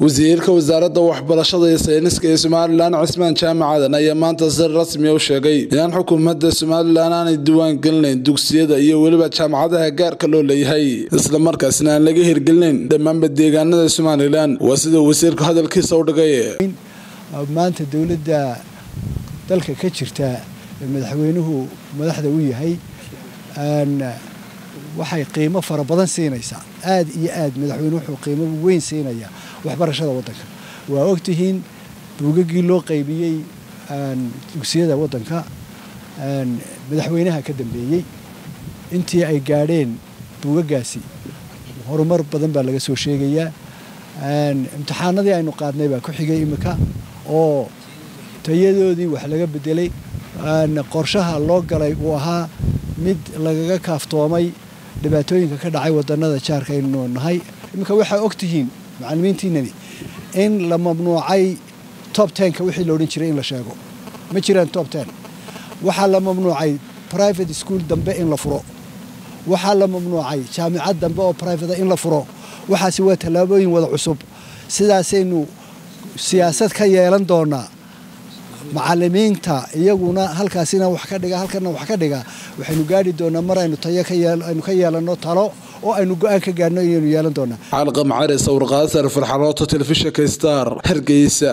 wasiirka wasaaradda waxbarashada iyo sayniska ee somalilan cismaan jaamacadan ayaa maanta si rasmiya u sheegay inaan xukuumadda somalilan aanay diiwaan gelinayn dugsiyada iyo weliba jaamacadaha gaarka loo leeyahay islamarkaasna aan laga hirgelinayn dhammaanba deegaanada somalilan. Waa sida wasiirku hadalkiisa u dhigay. Maanta dowladda dalka ka jirta madaxweynuhu madaxda u yahay waxay qiimo fara badan siinaysaa. Aad iyo aad madaxweyne wuxuu qiimo weyn siinayaa waxbarashada waddanka waa ogtihiin buugagii loo qaybiyey dugsiyada waddanka madaxweynaha ka dambeeyey intii ay gaadheen buugaggaasi horumar badan baa laga soo sheegayaa. Imtixaanadii aynu qaadnay baa ku xigay imika oo tayadoodii wax laga bedelay qorshaha loo galay uu ahaa mid lagaga kaaftoomay dhibaatooyinka ka dhacay wadanada jaarka aynu nahay. Iminka waxaa og tihiin macalimiintiinani in la mamnuucay tob tenka wixii la odhan jiray in la sheego. Ma jiraan tob ten. Waxaa la mamnuucay private school dambe in la furo. Waxaa la mamnuucay jaamicad dambe oo private in la furo. Waxaasi waa tallaabooyin wada cusub. Sidaasaynu siyaasad ka yeelan doonaa macalimiinta iyaguna halkaasina wax ka dhiga halkana wax ka dhiga waxaynu gaari doonaa mar aynu tayo aynu ka yeelanno talo oo aynu go'aan ka gaarno inaynu yeelan doonaa. Calqa macari sawirqaasar farxanooto telefishinka star hargeysa